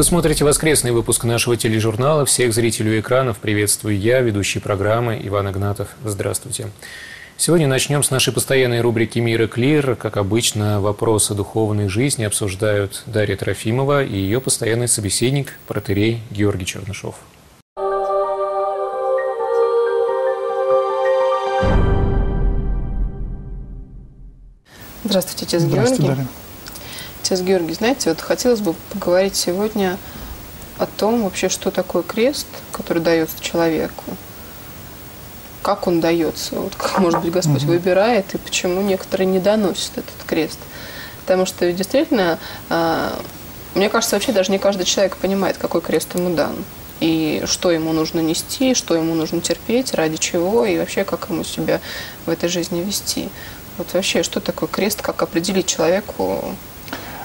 Вы смотрите воскресный выпуск нашего тележурнала. Всех зрителей у экранов приветствую я, ведущий программы Иван Игнатов. Здравствуйте. Сегодня начнем с нашей постоянной рубрики «Мира Клир». Как обычно, вопросы духовной жизни обсуждают Дарья Трофимова и ее постоянный собеседник, протерей Георгий Чернышов. Здравствуйте, отец Здравствуйте, Георгий. Дарья. Отец Георгий, знаете, вот хотелось бы поговорить сегодня о том вообще, что такое крест, который дается человеку, как он дается, вот как, может быть, Господь угу. выбирает, и почему некоторые не доносят этот крест. Потому что действительно, а, мне кажется, вообще даже не каждый человек понимает, какой крест ему дан. И что ему нужно нести, что ему нужно терпеть, ради чего, и вообще как ему себя в этой жизни вести. Вот вообще, что такое крест, как определить человеку,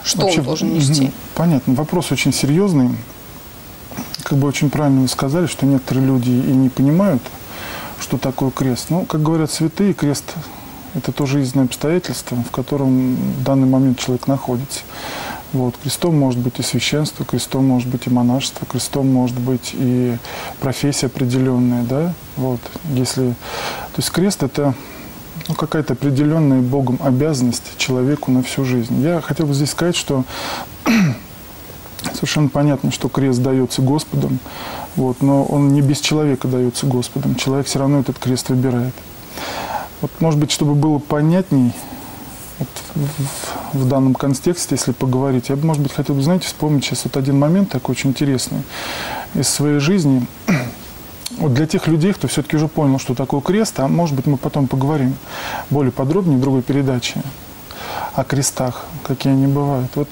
что вообще, он должен нести? Понятно. Вопрос очень серьезный. Как бы очень правильно вы сказали, что некоторые люди и не понимают, что такое крест. Ну, как говорят святые, крест – это то жизненное обстоятельство, в котором в данный момент человек находится. Вот. Крестом может быть и священство, крестом может быть и монашество, крестом может быть и профессия определенная. Да? Вот. Если... То есть крест – это ну, какая-то определенная Богом обязанность человеку на всю жизнь. Я хотел бы здесь сказать, что совершенно понятно, что крест дается Господом, вот, но он не без человека дается Господом. Человек все равно этот крест выбирает. Вот, может быть, чтобы было понятней вот, в, в данном контексте, если поговорить, я бы, может быть, хотел бы, знаете, вспомнить сейчас вот один момент такой очень интересный из своей жизни вот для тех людей, кто все-таки уже понял, что такое крест, а может быть мы потом поговорим более подробнее в другой передаче о крестах, какие они бывают. Вот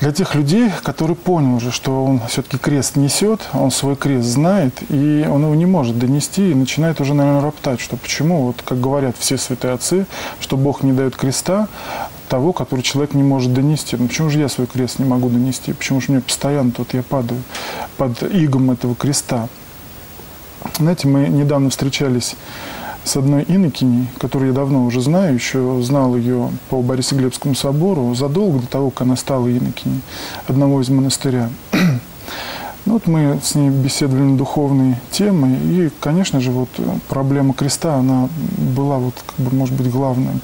для тех людей, которые понял уже, что он все-таки крест несет, он свой крест знает, и он его не может донести, и начинает уже, наверное, роптать, что почему, вот как говорят все святые отцы, что Бог не дает креста того, который человек не может донести. Ну почему же я свой крест не могу донести? Почему же мне постоянно тут я падаю под игом этого креста? Знаете, мы недавно встречались с одной инокиней, которую я давно уже знаю, еще знал ее по Борисоглебскому собору, задолго до того, как она стала инокиней одного из монастыря. Ну, вот мы с ней беседовали на духовные темы, и, конечно же, вот проблема креста, она была вот, как бы, может быть, главным,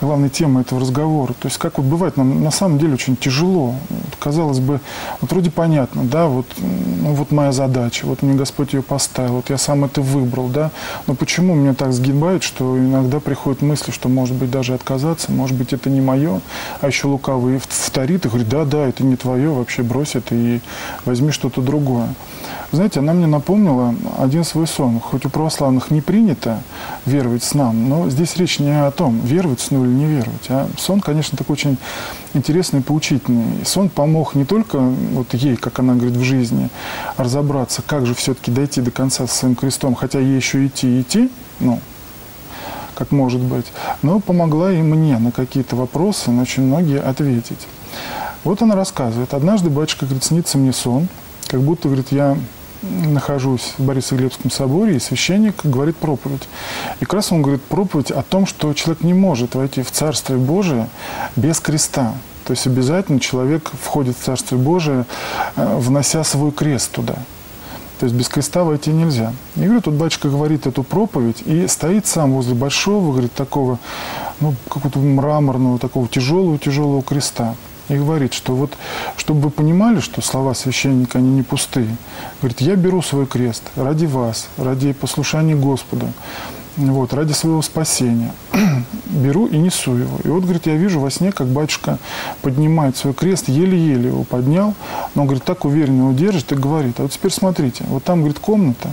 главной темой этого разговора. То есть, как вот бывает, нам на самом деле очень тяжело. Казалось бы, вот вроде понятно, да, вот, ну, вот моя задача, вот мне Господь ее поставил, вот я сам это выбрал, да, но почему меня так сгибает, что иногда приходят мысли, что, может быть, даже отказаться, может быть, это не мое, а еще лукавый вторит и говорит, да, да, это не твое, вообще брось это и возьми что-то другое. Знаете, она мне напомнила один свой сон. Хоть у православных не принято веровать снам, но здесь речь не о том, веровать сну или не веровать. А сон, конечно, такой очень интересный, поучительный. И сон помог не только вот ей, как она говорит, в жизни, разобраться, как же все-таки дойти до конца со своим крестом, хотя ей еще идти и идти, ну, как может быть, но помогла и мне на какие-то вопросы, на очень многие ответить. Вот она рассказывает. Однажды батюшка говорит, снится мне сон, как будто, говорит, я нахожусь в Борисоглебском соборе, и священник говорит проповедь. И как раз он говорит проповедь о том, что человек не может войти в Царствие Божие без креста. То есть обязательно человек входит в Царствие Божие, э, внося свой крест туда. То есть без креста войти нельзя. И говорит, тут батюшка говорит эту проповедь и стоит сам возле большого, говорит, такого, ну, какого-то мраморного, такого тяжелого-тяжелого креста и говорит, что вот, чтобы вы понимали, что слова священника, они не пустые. Говорит, я беру свой крест ради вас, ради послушания Господу, вот, ради своего спасения. беру и несу его. И вот, говорит, я вижу во сне, как батюшка поднимает свой крест, еле-еле его поднял, но, говорит, так уверенно его держит и говорит, а вот теперь смотрите, вот там, говорит, комната,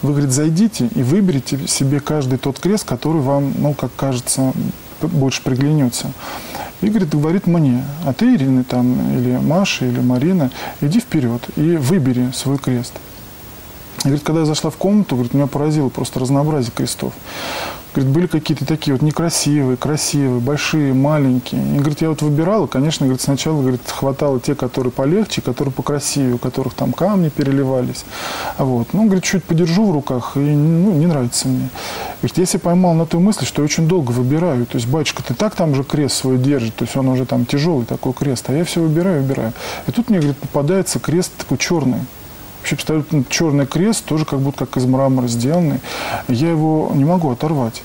вы, говорит, зайдите и выберите себе каждый тот крест, который вам, ну, как кажется, больше приглянется. И говорит, говорит мне, а ты, Ирина, там, или Маша, или Марина, иди вперед и выбери свой крест. И говорит, когда я зашла в комнату, говорит, меня поразило просто разнообразие крестов. Говорит, были какие-то такие вот некрасивые, красивые, большие, маленькие. И говорит, я вот выбирала, конечно, говорит, сначала, говорит, хватало те, которые полегче, которые покрасивее, у которых там камни переливались. Вот. Ну, говорит, чуть подержу в руках, и ну, не нравится мне. Говорит, если поймал на той мысли, что я очень долго выбираю, то есть, батюшка, ты так там же крест свой держит, то есть он уже там тяжелый такой крест, а я все выбираю, выбираю. И тут мне, говорит, попадается крест такой черный. Вообще, абсолютно черный крест, тоже как будто как из мрамора сделанный. Я его не могу оторвать.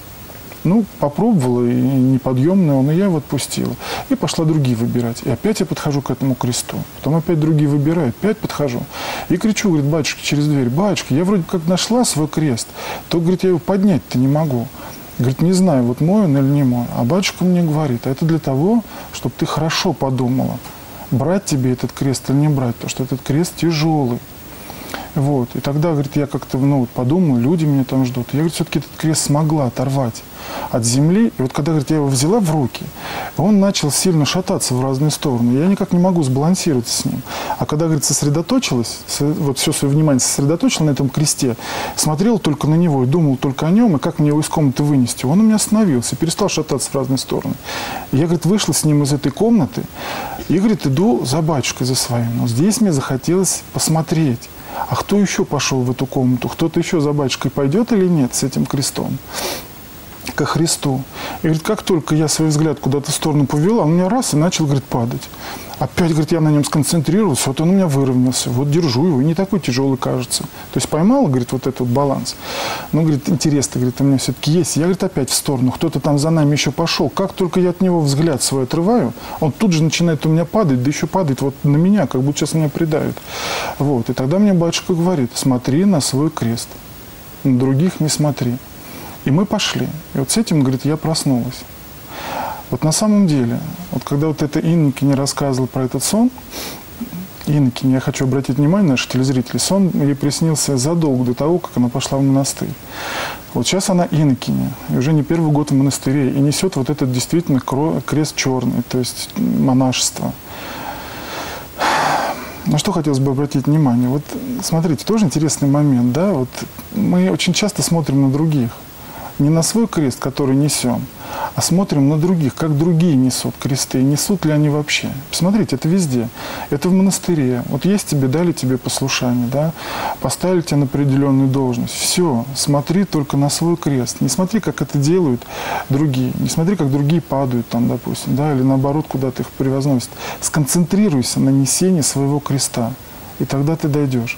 Ну, попробовала, и неподъемный он, и я его отпустила. И пошла другие выбирать. И опять я подхожу к этому кресту. Потом опять другие выбирают, опять подхожу. И кричу, говорит, батюшка через дверь, батюшка, я вроде как нашла свой крест, то, говорит, я его поднять-то не могу. Говорит, не знаю, вот мой он или не мой. А батюшка мне говорит, а это для того, чтобы ты хорошо подумала, брать тебе этот крест или не брать, потому что этот крест тяжелый. Вот. И тогда, говорит, я как-то ну, вот подумал, люди меня там ждут. Я, говорит, все-таки этот крест смогла оторвать от земли. И вот когда, говорит, я его взяла в руки, он начал сильно шататься в разные стороны. Я никак не могу сбалансироваться с ним. А когда, говорит, сосредоточилась, вот все свое внимание сосредоточила на этом кресте, смотрел только на него и думал только о нем, и как мне его из комнаты вынести, он у меня остановился, перестал шататься в разные стороны. И я, говорит, вышла с ним из этой комнаты и, говорит, иду за батюшкой за своим. Но здесь мне захотелось посмотреть, а кто еще пошел в эту комнату? Кто-то еще за батюшкой пойдет или нет с этим крестом? Ко Христу. И говорит, как только я свой взгляд куда-то в сторону повела, он у меня раз и начал, говорит, падать. Опять, говорит, я на нем сконцентрировался, вот он у меня выровнялся, вот держу его, и не такой тяжелый кажется. То есть поймал, говорит, вот этот баланс. Ну, говорит, интересно, говорит, у меня все-таки есть. Я, говорит, опять в сторону, кто-то там за нами еще пошел. Как только я от него взгляд свой отрываю, он тут же начинает у меня падать, да еще падает вот на меня, как будто сейчас меня предают. Вот, и тогда мне батюшка говорит, смотри на свой крест, на других не смотри. И мы пошли. И вот с этим, говорит, я проснулась. Вот на самом деле, вот когда вот эта Инники не рассказывала про этот сон, Иннокене, я хочу обратить внимание наших телезрителей, сон ей приснился задолго до того, как она пошла в монастырь. Вот сейчас она Иннокене, и уже не первый год в монастыре, и несет вот этот действительно крест черный, то есть монашество. На что хотелось бы обратить внимание? Вот смотрите, тоже интересный момент, да, вот мы очень часто смотрим на других – не на свой крест, который несем, а смотрим на других, как другие несут кресты, несут ли они вообще. Посмотрите, это везде. Это в монастыре. Вот есть тебе, дали тебе послушание, да, поставили тебя на определенную должность. Все, смотри только на свой крест. Не смотри, как это делают другие. Не смотри, как другие падают там, допустим, да, или наоборот, куда ты их превозносят. Сконцентрируйся на несении своего креста и тогда ты дойдешь.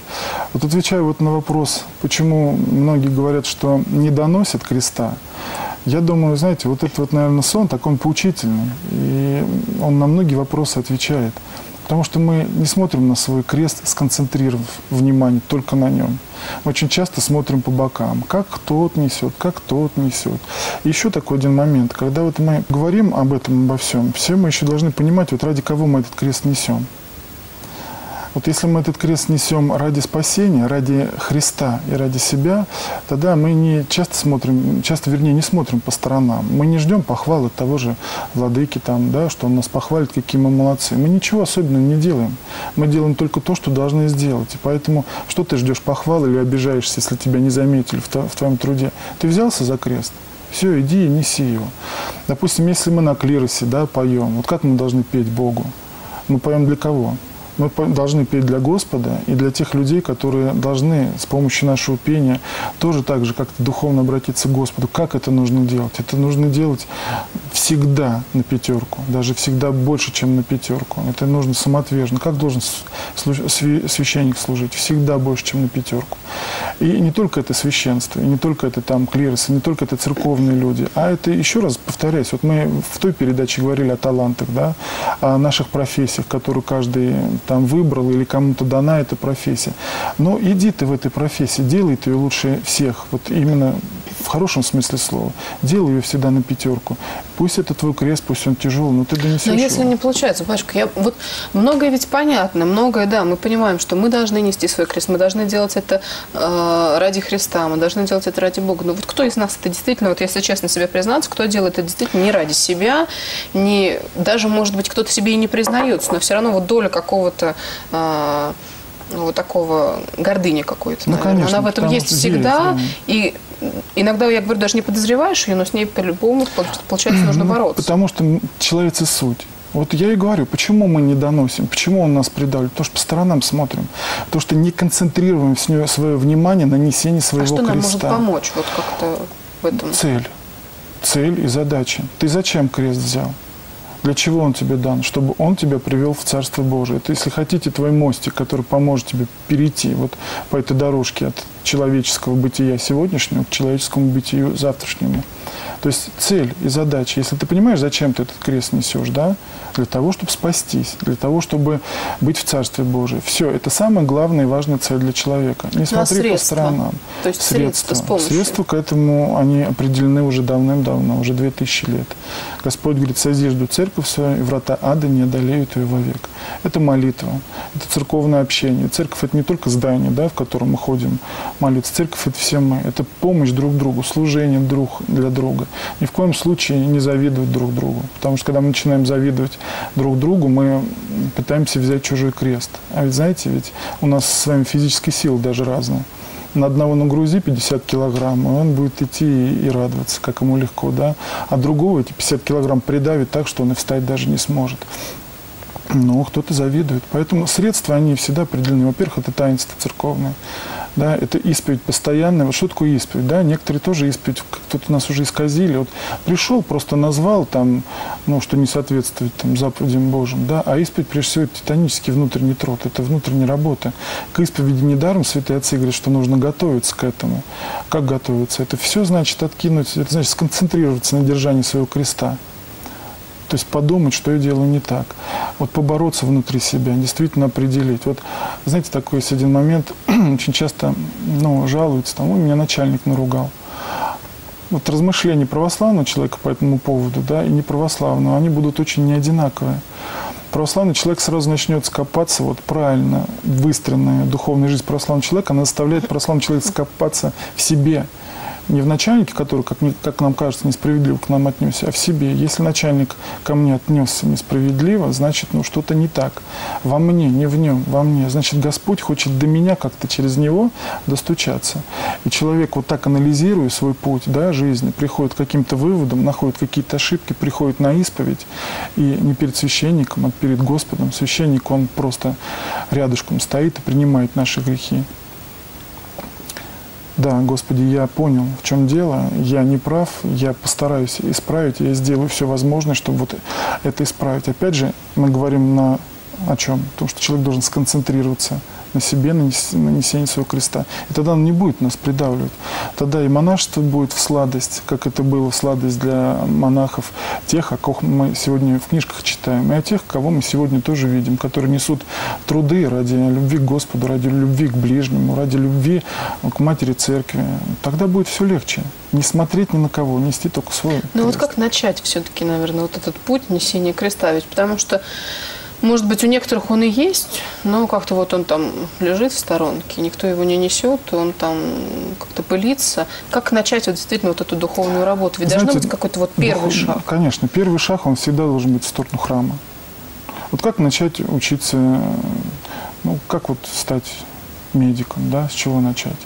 Вот отвечаю вот на вопрос, почему многие говорят, что не доносят креста. Я думаю, знаете, вот этот вот, наверное, сон, так он поучительный, и он на многие вопросы отвечает. Потому что мы не смотрим на свой крест, сконцентрировав внимание только на нем. Мы очень часто смотрим по бокам, как тот несет, как тот несет. И еще такой один момент, когда вот мы говорим об этом, обо всем, все мы еще должны понимать, вот ради кого мы этот крест несем. Вот если мы этот крест несем ради спасения, ради Христа и ради себя, тогда мы не часто смотрим, часто, вернее, не смотрим по сторонам. Мы не ждем похвалы от того же владыки, там, да, что он нас похвалит, какие мы молодцы. Мы ничего особенного не делаем. Мы делаем только то, что должны сделать. И поэтому что ты ждешь похвалы или обижаешься, если тебя не заметили в, в твоем труде? Ты взялся за крест? Все, иди и неси его. Допустим, если мы на клиросе да, поем, вот как мы должны петь Богу? Мы поем для кого? Мы должны петь для Господа и для тех людей, которые должны с помощью нашего пения тоже так же как-то духовно обратиться к Господу. Как это нужно делать? Это нужно делать всегда на пятерку, даже всегда больше, чем на пятерку. Это нужно самоотверженно. Как должен священник служить? Всегда больше, чем на пятерку. И не только это священство, и не только это там клирос, и не только это церковные люди, а это, еще раз повторяюсь, вот мы в той передаче говорили о талантах, да, о наших профессиях, которые каждый там выбрал или кому-то дана эта профессия. Но иди ты в этой профессии, делай ты ее лучше всех. Вот именно в хорошем смысле слова. Делай ее всегда на пятерку. Пусть это твой крест, пусть он тяжелый, но ты донесешь Но если его. не получается, батюшка, я, вот многое ведь понятно, многое, да, мы понимаем, что мы должны нести свой крест, мы должны делать это э, ради Христа, мы должны делать это ради Бога. Но вот кто из нас это действительно, вот если честно себе признаться, кто делает это действительно не ради себя, не, даже, может быть, кто-то себе и не признается, но все равно вот доля какого-то э, вот такого гордыни какой-то. Ну, конечно, Она в этом есть всегда. Верит, и иногда, я говорю, даже не подозреваешь ее, но с ней по-любому, получается, нужно ну, бороться. Потому что человеца суть. Вот я и говорю, почему мы не доносим, почему он нас предал? Потому что по сторонам смотрим. Потому что не концентрируем свое внимание на несении своего креста. А что нам может помочь? Вот как-то в этом? Цель. Цель и задача. Ты зачем крест взял? Для чего он тебе дан? Чтобы он тебя привел в Царство Божие. Это, если хотите, твой мостик, который поможет тебе перейти вот по этой дорожке от человеческого бытия сегодняшнего к человеческому бытию завтрашнему. То есть цель и задача. Если ты понимаешь, зачем ты этот крест несешь, да, для того, чтобы спастись, для того, чтобы быть в Царстве Божьем. Все, это самая главная и важная цель для человека. Не Ну, а смотри по средства? сторонам. То есть средства с помощью? Средства к этому, они определены уже давным-давно, уже 2000 лет. Господь говорит, созижду церковь свою, и врата ада не одолеют ее вовек. Это молитва, это церковное общение. Церковь – это не только здание, да, в котором мы ходим молиться. Церковь – это все мы. Это помощь друг другу, служение друг для друга. Ни в коем случае не завидовать друг другу. Потому что когда мы начинаем завидовать друг другу, мы пытаемся взять чужой крест. А ведь знаете, ведь у нас с вами физические силы даже разные на одного нагрузи 50 килограмм, и он будет идти и, и радоваться, как ему легко, да. А другого эти 50 килограмм придавит так, что он и встать даже не сможет. Но кто-то завидует. Поэтому средства, они всегда определены. Во-первых, это таинство церковное. Да, это исповедь постоянная. Вот что такое исповедь? Да? Некоторые тоже исповедь, кто-то нас уже исказили. Вот пришел, просто назвал там, ну, что не соответствует там, заповедям Божьим. Да? А исповедь, прежде всего, это титанический внутренний труд, это внутренняя работа. К исповеди недаром святые отцы говорят, что нужно готовиться к этому. Как готовиться? Это все значит откинуть, это значит сконцентрироваться на держании своего креста. То есть подумать, что я делаю не так. Вот побороться внутри себя, действительно определить. Вот, знаете, такой есть один момент, очень часто ну, жалуются, там, меня начальник наругал. Вот размышления православного человека по этому поводу, да, и неправославного, они будут очень неодинаковые. Православный человек сразу начнет скопаться, вот правильно выстроенная духовная жизнь православного человека, она заставляет православного человека скопаться в себе, не в начальнике, который, как, мне, как нам кажется, несправедливо к нам отнесся, а в себе. Если начальник ко мне отнесся несправедливо, значит, ну что-то не так. Во мне, не в нем, во мне. Значит, Господь хочет до меня как-то через него достучаться. И человек вот так анализируя свой путь да, жизни, приходит к каким-то выводам, находит какие-то ошибки, приходит на исповедь. И не перед священником, а перед Господом. Священник, он просто рядышком стоит и принимает наши грехи. Да, Господи, я понял, в чем дело, я не прав, я постараюсь исправить, я сделаю все возможное, чтобы вот это исправить. Опять же, мы говорим на о чем? О что человек должен сконцентрироваться на себе, на нанесении своего креста. И тогда он не будет нас придавливать. Тогда и монашество будет в сладость, как это было в сладость для монахов, тех, о ком мы сегодня в книжках читаем, и о тех, кого мы сегодня тоже видим, которые несут труды ради любви к Господу, ради любви к ближнему, ради любви к матери церкви. Тогда будет все легче. Не смотреть ни на кого, нести только свой Ну вот как начать все-таки, наверное, вот этот путь несения креста? Ведь потому что может быть, у некоторых он и есть, но как-то вот он там лежит в сторонке, никто его не несет, он там как-то пылится. Как начать вот действительно вот эту духовную работу? Ведь должен Знаете, быть какой-то вот первый дух- шаг. Конечно, первый шаг, он всегда должен быть в сторону храма. Вот как начать учиться, ну, как вот стать медиком, да, с чего начать?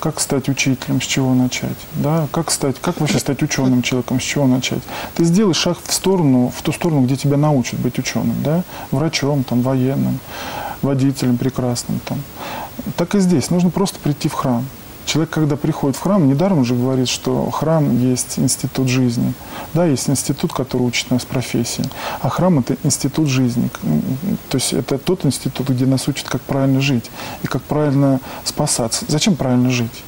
Как стать учителем, с чего начать? Да? Как, стать, как вообще стать ученым человеком, с чего начать? Ты сделай шаг в сторону, в ту сторону, где тебя научат быть ученым, да? врачом, там, военным, водителем прекрасным. Там. Так и здесь. Нужно просто прийти в храм. Человек, когда приходит в храм, недаром же говорит, что храм есть институт жизни. Да, есть институт, который учит нас профессии. А храм – это институт жизни. То есть это тот институт, где нас учат, как правильно жить и как правильно спасаться. Зачем правильно жить?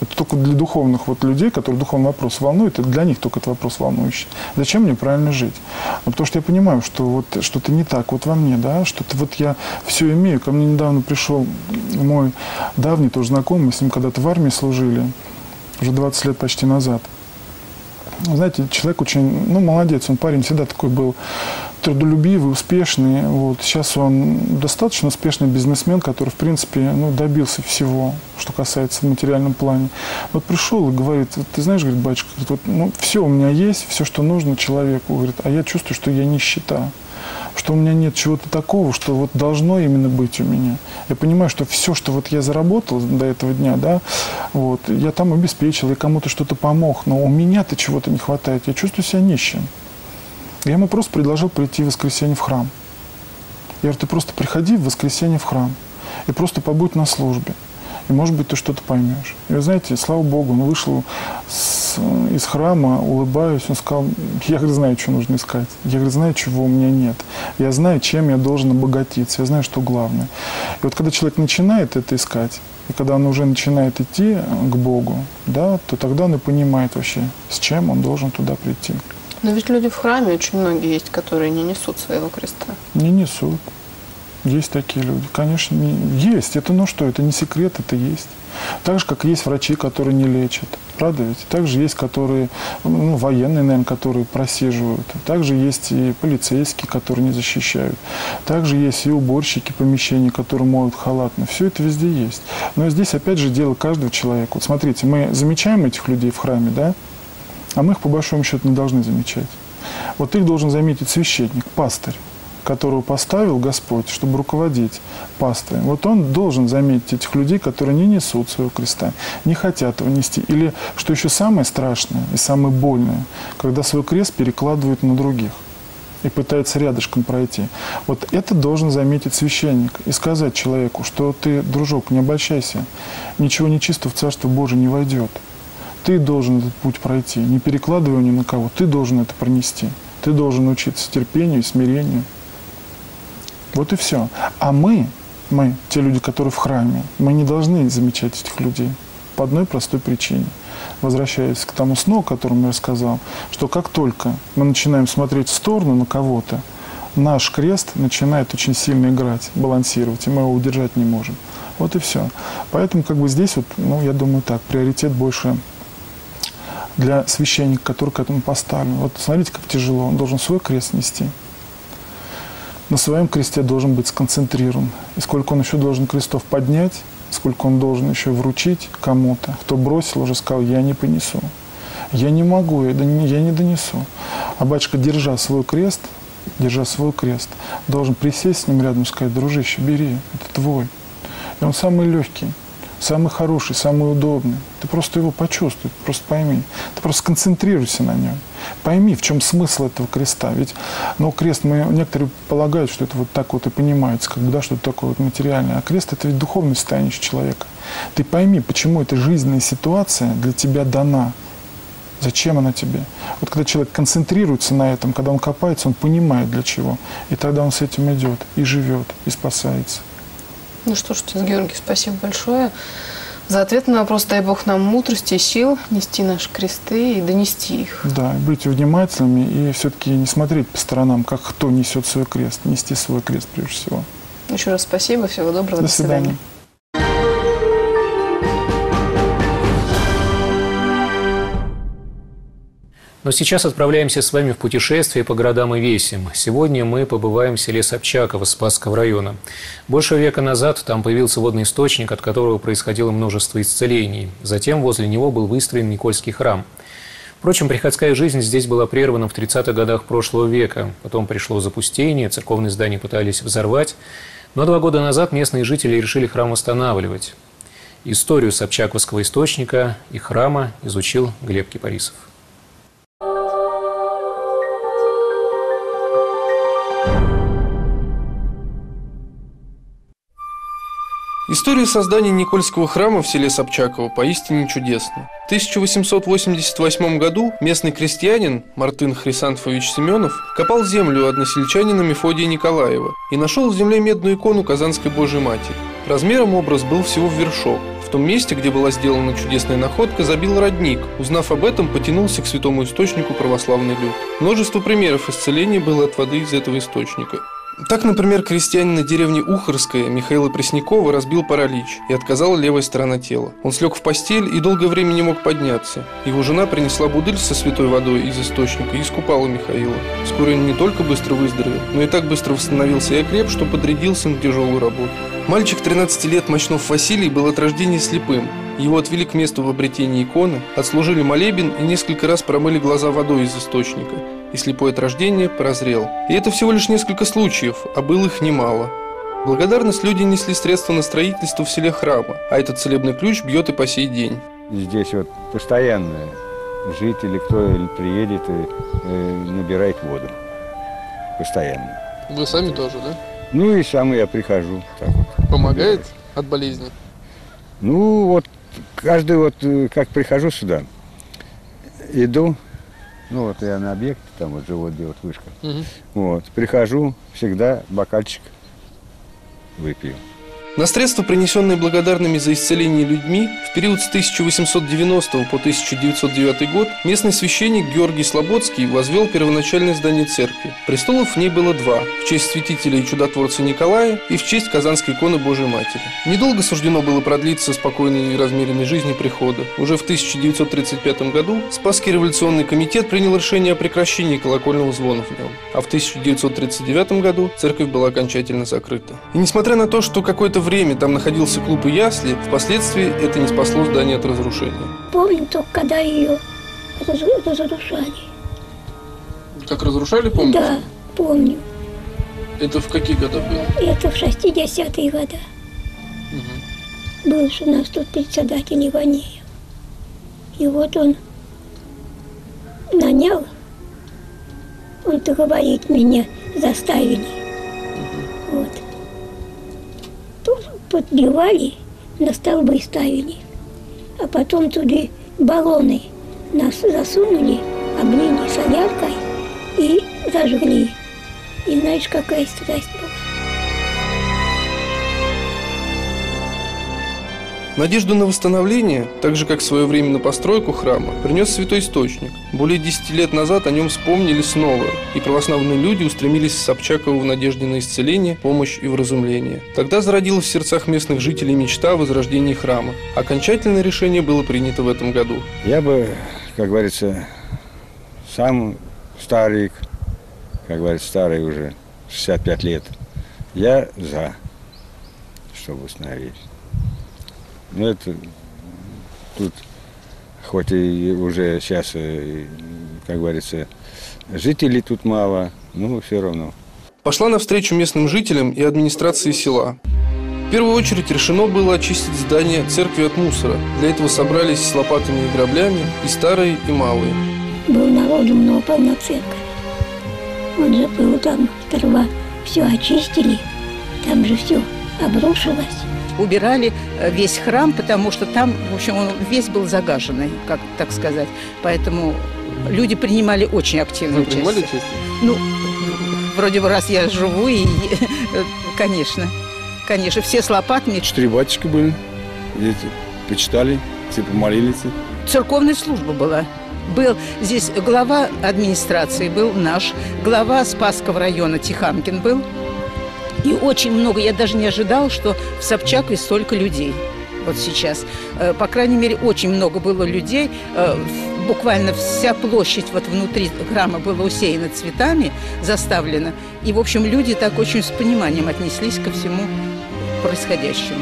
Это только для духовных вот людей, которые духовный вопрос волнует, это для них только этот вопрос волнующий. Зачем мне правильно жить? Ну, потому что я понимаю, что вот что-то не так вот во мне, да, что-то вот я все имею. Ко мне недавно пришел мой давний тоже знакомый, мы с ним когда-то в армии служили, уже 20 лет почти назад. Знаете, человек очень, ну, молодец, он парень всегда такой был трудолюбивый, успешный. Вот. Сейчас он достаточно успешный бизнесмен, который, в принципе, ну, добился всего, что касается в материальном плане. Вот пришел и говорит, «Вот ты знаешь, говорит, батюшка, говорит, вот, ну, все у меня есть, все, что нужно человеку, говорит, а я чувствую, что я нищета что у меня нет чего-то такого, что вот должно именно быть у меня. Я понимаю, что все, что вот я заработал до этого дня, да, вот, я там обеспечил, я кому-то что-то помог, но у меня-то чего-то не хватает, я чувствую себя нищим. Я ему просто предложил прийти в воскресенье в храм. Я говорю, ты просто приходи в воскресенье в храм и просто побудь на службе. И, может быть, ты что-то поймешь. И вы знаете, слава Богу, он вышел с, из храма, улыбаясь, он сказал, я говорит, знаю, что нужно искать. Я говорит, знаю, чего у меня нет. Я знаю, чем я должен обогатиться. Я знаю, что главное. И вот когда человек начинает это искать, и когда он уже начинает идти к Богу, да, то тогда он и понимает вообще, с чем он должен туда прийти. Но ведь люди в храме очень многие есть, которые не несут своего креста. Не несут. Есть такие люди. Конечно, не... есть. Это ну что, это не секрет, это есть. Так же, как есть врачи, которые не лечат. Правда ведь? Также есть, которые, ну, военные, наверное, которые просиживают. Также есть и полицейские, которые не защищают. Также есть и уборщики помещений, которые моют халатно. Все это везде есть. Но здесь, опять же, дело каждого человека. Вот смотрите, мы замечаем этих людей в храме, да? А мы их, по большому счету, не должны замечать. Вот их должен заметить священник, пастырь которого поставил Господь, чтобы руководить пастором, вот он должен заметить этих людей, которые не несут своего креста, не хотят его нести. Или, что еще самое страшное и самое больное, когда свой крест перекладывают на других и пытается рядышком пройти. Вот это должен заметить священник и сказать человеку, что ты, дружок, не обольщайся, ничего нечистого в Царство Божие не войдет. Ты должен этот путь пройти, не перекладывай ни на кого, ты должен это пронести. Ты должен учиться терпению и смирению. Вот и все. А мы, мы, те люди, которые в храме, мы не должны замечать этих людей по одной простой причине. Возвращаясь к тому сну, о котором я рассказал, что как только мы начинаем смотреть в сторону на кого-то, наш крест начинает очень сильно играть, балансировать, и мы его удержать не можем. Вот и все. Поэтому как бы здесь вот, ну, я думаю так, приоритет больше для священника, который к этому поставлен. Вот смотрите, как тяжело. Он должен свой крест нести на своем кресте должен быть сконцентрирован. И сколько он еще должен крестов поднять, сколько он должен еще вручить кому-то, кто бросил, уже сказал, я не понесу. Я не могу, я не донесу. А батюшка, держа свой крест, держа свой крест, должен присесть с ним рядом и сказать, дружище, бери, это твой. И он самый легкий самый хороший, самый удобный. Ты просто его почувствуй, просто пойми. Ты просто сконцентрируйся на нем. Пойми, в чем смысл этого креста. Ведь ну, крест, мы, некоторые полагают, что это вот так вот и понимается, как бы, да, что-то такое вот материальное. А крест – это ведь духовное состояние человека. Ты пойми, почему эта жизненная ситуация для тебя дана. Зачем она тебе? Вот когда человек концентрируется на этом, когда он копается, он понимает для чего. И тогда он с этим идет, и живет, и спасается. Ну что ж, отец Георгий, спасибо большое за ответ на вопрос. Дай Бог нам мудрости и сил нести наши кресты и донести их. Да, быть внимательными и все-таки не смотреть по сторонам, как кто несет свой крест, нести свой крест прежде всего. Еще раз спасибо, всего доброго, до, до свидания. свидания. Но сейчас отправляемся с вами в путешествие по городам и весям. Сегодня мы побываем в селе Собчаково Спасского района. Больше века назад там появился водный источник, от которого происходило множество исцелений. Затем возле него был выстроен Никольский храм. Впрочем, приходская жизнь здесь была прервана в 30-х годах прошлого века. Потом пришло запустение, церковные здания пытались взорвать. Но два года назад местные жители решили храм восстанавливать. Историю Собчаковского источника и храма изучил Глеб Кипарисов. История создания Никольского храма в селе Собчаково поистине чудесна. В 1888 году местный крестьянин Мартын Хрисантфович Семенов копал землю у односельчанина Мефодия Николаева и нашел в земле медную икону Казанской Божьей Матери. Размером образ был всего в вершок. В том месте, где была сделана чудесная находка, забил родник. Узнав об этом, потянулся к святому источнику православный люд. Множество примеров исцеления было от воды из этого источника. Так, например, крестьянин на деревне Ухарская Михаила Преснякова разбил паралич и отказала левая сторона тела. Он слег в постель и долгое время не мог подняться. Его жена принесла будыль со святой водой из источника и искупала Михаила. Вскоре он не только быстро выздоровел, но и так быстро восстановился и окреп, что подрядился на тяжелую работу. Мальчик 13 лет Мощнов Василий был от рождения слепым. Его отвели к месту в обретении иконы, отслужили молебен и несколько раз промыли глаза водой из источника и слепой от рождения прозрел. И это всего лишь несколько случаев, а было их немало. Благодарность люди несли средства на строительство в селе храма, а этот целебный ключ бьет и по сей день. Здесь вот постоянно жители, кто приедет и э, набирает воду. Постоянно. Вы сами тоже, да? Ну и сам я прихожу. Так вот. Помогает от болезни? Ну, вот каждый вот, э, как прихожу сюда, иду, ну вот я на объекте, там вот живот, вот вышка. Вот, прихожу, всегда бокальчик выпью. На средства, принесенные благодарными за исцеление людьми, в период с 1890 по 1909 год местный священник Георгий Слободский возвел первоначальное здание церкви. Престолов в ней было два – в честь святителя и чудотворца Николая и в честь Казанской иконы Божией Матери. Недолго суждено было продлиться спокойной и размеренной жизни прихода. Уже в 1935 году Спасский революционный комитет принял решение о прекращении колокольного звона в нем, а в 1939 году церковь была окончательно закрыта. И несмотря на то, что какое-то время там находился клуб и ясли, впоследствии это не спасло здание от разрушения. Помню только, когда ее разру- разрушали. Как разрушали, Да, помню. Это в какие годы было? Это в 60-е годы. Был же у нас тут председатель Иванеев. И вот он нанял, он договорить меня заставили. Вот. Тут подбивали, на столбы ставили. А потом туда баллоны нас засунули, облили соляркой и зажгли. И знаешь, какая страсть была. Надежду на восстановление, так же как в свое время на постройку храма, принес Святой Источник. Более 10 лет назад о нем вспомнили снова, и православные люди устремились в Собчакову в надежде на исцеление, помощь и вразумление. Тогда зародилась в сердцах местных жителей мечта о возрождении храма. Окончательное решение было принято в этом году. Я бы, как говорится, сам старик, как говорится, старый уже, 65 лет, я за, чтобы установить. Ну, это тут, хоть и уже сейчас, э, как говорится, жителей тут мало, но все равно. Пошла навстречу местным жителям и администрации села. В первую очередь решено было очистить здание церкви от мусора. Для этого собрались с лопатами и граблями и старые, и малые. Был народу много, полна церковь. Он же был там, сперва все очистили, там же все обрушилось. Убирали э, весь храм, потому что там, в общем, он весь был загаженный, как так сказать. Поэтому люди принимали очень активную Вы принимали участие. участие? Ну, вроде бы раз я живу, и, э, конечно, конечно, все с лопатами. Четыре батюшки были, дети почитали, все помолились. Церковная служба была. Был здесь глава администрации, был наш, глава Спасского района Тихамкин был. И очень много, я даже не ожидал, что в Собчакове столько людей вот сейчас. Э, По крайней мере, очень много было людей. Э, Буквально вся площадь вот внутри храма была усеяна цветами, заставлена. И, в общем, люди так очень с пониманием отнеслись ко всему происходящему.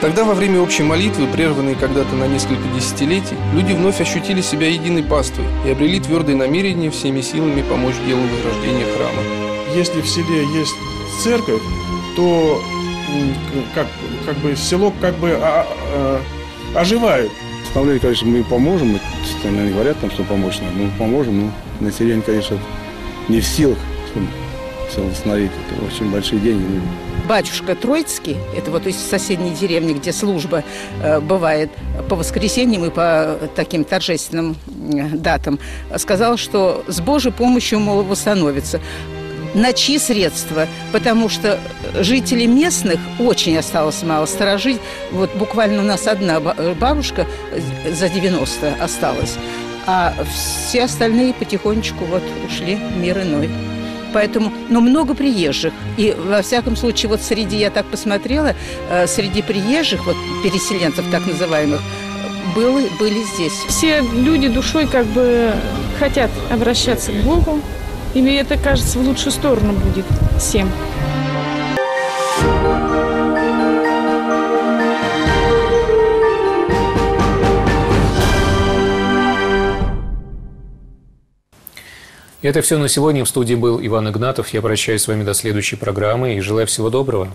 Тогда во время общей молитвы, прерванной когда-то на несколько десятилетий, люди вновь ощутили себя единой паствой и обрели твердое намерение всеми силами помочь делу возрождения храма. если в селе есть церковь, то как, как бы село как бы а- а- оживает. Постановляли, конечно, мы поможем, наверное, говорят там, что помочь надо, мы поможем, но население, конечно, не в силах, чтобы все восстановить. Это очень большие деньги. Батюшка Троицкий, это вот из соседней деревни, где служба э, бывает по воскресеньям и по таким торжественным датам, сказал, что с Божьей помощью, мол, восстановится. На чьи средства? Потому что жителей местных очень осталось мало. Сторожить, вот буквально у нас одна ба- бабушка за 90 осталась, а все остальные потихонечку вот ушли в мир иной. Поэтому, но много приезжих. И, во всяком случае, вот среди, я так посмотрела, э, среди приезжих, вот переселенцев так называемых, было, были здесь. все люди душой как бы хотят обращаться к Богу. И мне это кажется в лучшую сторону будет всем. И это все на сегодня. В студии был Иван Игнатов. Я прощаюсь с вами до следующей программы и желаю всего доброго.